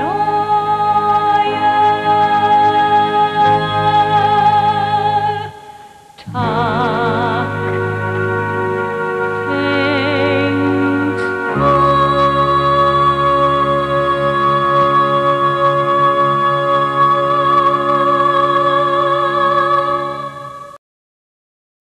Noia. Time.